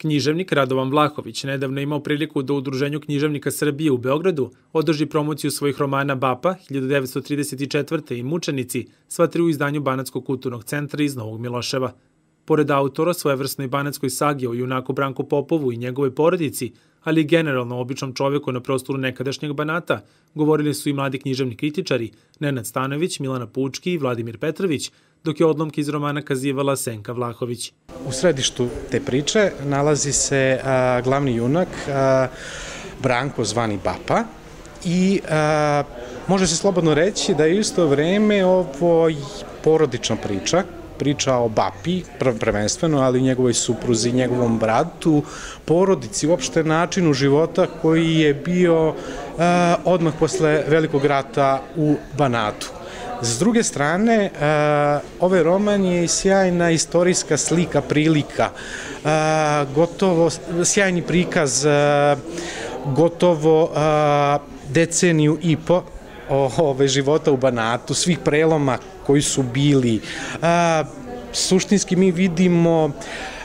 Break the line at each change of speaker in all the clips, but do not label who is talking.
Književnik Radovan Vlahović nedavno imao priliku da u Udruženju književnika Srbije u Beogradu održi promociju svojih romana Bapa 1934. i Mučenici, sva tri u izdanju Banatskog kulturnog centra iz Novog Miloševa. Pored autora svojevrsnoj banatskoj sagi o junaku Branku Popovu i njegove porodici, ali i generalno običnom čoveku na prostoru nekadašnjeg Banata, govorili su i mladi književni kritičari Nenad Stanović, Milana Pučki i Vladimir Petrović, dok je odlomke iz romana kazivala Senka Vlahović.
U središtu te priče nalazi se a, glavni junak a, Branko zvani Bapa i a, može se slobodno reći da je isto vreme ovo porodična priča priča o Bapi, prvenstveno, ali njegovoj supruzi, njegovom bratu, porodici, uopšte načinu života koji je bio uh, odmah posle velikog rata u Banatu. S druge strane, uh, ovaj roman je sjajna istorijska slika, prilika, uh, gotovo sjajni prikaz, uh, gotovo deceniju i po ove, života u Banatu, svih preloma koji su bili. A, suštinski mi vidimo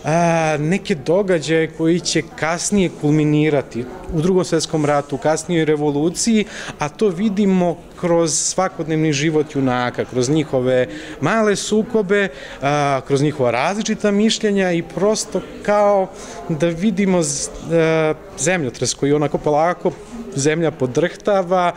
a, neke događaje koji će kasnije kulminirati u drugom svetskom ratu, kasnije revoluciji, a to vidimo kroz svakodnevni život junaka, kroz njihove male sukobe, a, kroz njihova različita mišljenja i prosto kao da vidimo z, a, zemljotres koji onako polako zemlja podrhtava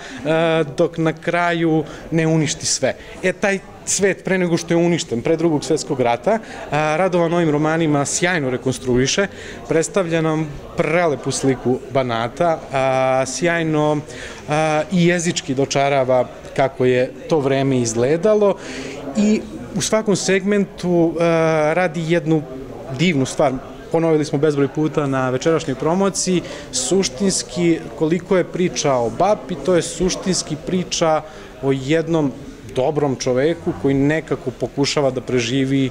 dok na kraju ne uništi sve. E, taj svet pre nego što je uništen, pre drugog svetskog rata, Radovan ovim romanima sjajno rekonstruiše, predstavlja nam prelepu sliku Banata, sjajno i jezički dočarava kako je to vreme izgledalo i u svakom segmentu radi jednu divnu stvar ponovili smo bezbroj puta na večerašnjoj promociji, suštinski koliko je priča o Bapi, to je suštinski priča o jednom dobrom čoveku koji nekako pokušava da preživi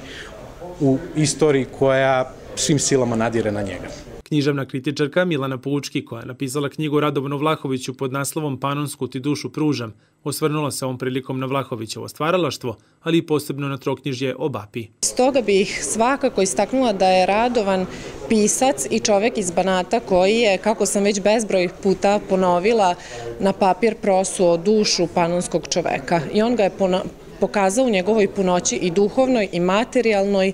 u istoriji koja svim silama nadire na njega.
Književna kritičarka Milana Pučki, koja je napisala knjigu Radovanu Vlahoviću pod naslovom Panonsku ti dušu pružam, osvrnula se ovom prilikom na Vlahovićevo stvaralaštvo, ali i posebno na troknjižje o Bapi.
Stoga bih svakako istaknula da je Radovan pisac i čovek iz Banata koji je, kako sam već bezbroj puta ponovila, na papir prosuo dušu panonskog čoveka. I on ga je pokazao u njegovoj punoći i duhovnoj i materijalnoj,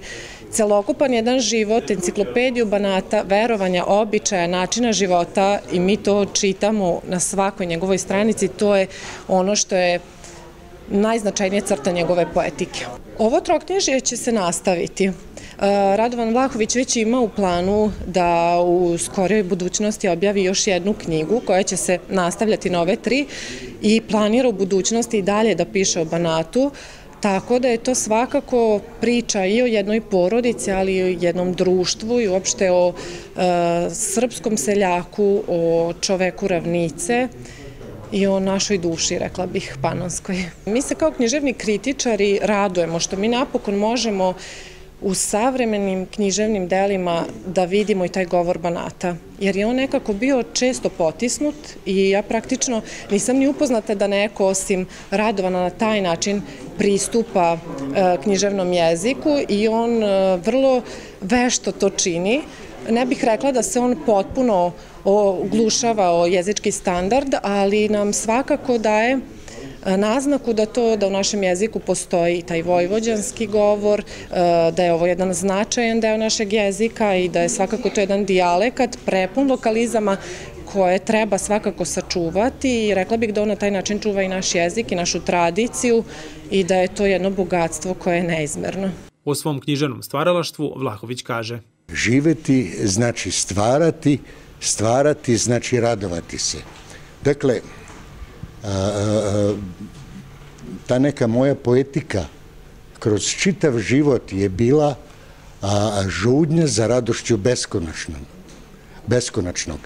celokupan jedan život, enciklopediju Banata, verovanja, običaja, načina života i mi to čitamo na svakoj njegovoj stranici, to je ono što je najznačajnije crta njegove poetike. Ovo troknježje će se nastaviti. Radovan Vlahović već ima u planu da u skorijoj budućnosti objavi još jednu knjigu koja će se nastavljati na ove tri i planira u budućnosti i dalje da piše o Banatu, Tako da je to svakako priča i o jednoj porodici, ali i o jednom društvu i uopšte o e, srpskom seljaku, o čoveku ravnice i o našoj duši, rekla bih, panonskoj. Mi se kao književni kritičari radujemo što mi napokon možemo u savremenim književnim delima da vidimo i taj govor Banata, jer je on nekako bio često potisnut i ja praktično nisam ni upoznata da neko osim Radovana na taj način pristupa e, književnom jeziku i on e, vrlo vešto to čini. Ne bih rekla da se on potpuno oglušava o jezički standard, ali nam svakako daje naznaku da to, da u našem jeziku postoji taj vojvođanski govor, da je ovo jedan značajan deo našeg jezika i da je svakako to jedan dijalekat prepun lokalizama koje treba svakako sačuvati i rekla bih da on na taj način čuva i naš jezik i našu tradiciju i da je to jedno bogatstvo koje je neizmerno.
O svom književnom stvaralaštvu Vlahović kaže
Živeti znači stvarati, stvarati znači radovati se. Dakle, ta neka moja poetika kroz čitav život je bila žudnja za radošću beskonačnog. beskonačnog.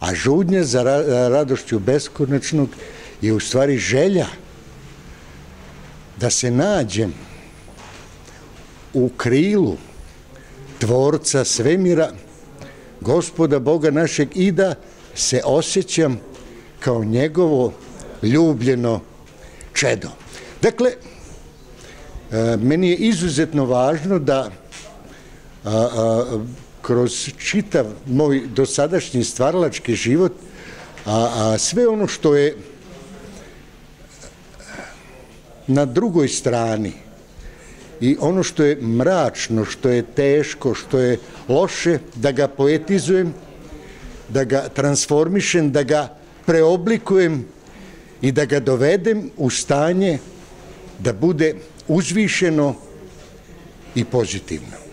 A žudnja za radošću beskonačnog je u stvari želja da se nađem u krilu tvorca svemira, gospoda Boga našeg i da se osjećam kao njegovo ljubljeno čedo. Dakle, e, meni je izuzetno važno da kroz čitav moj dosadašnji stvaralački život, a, sve ono što je na drugoj strani i ono što je mračno, što je teško, što je loše, da ga poetizujem, da ga transformišem, da ga preoblikujem i da ga dovedem u stanje da bude uzvišeno i pozitivno.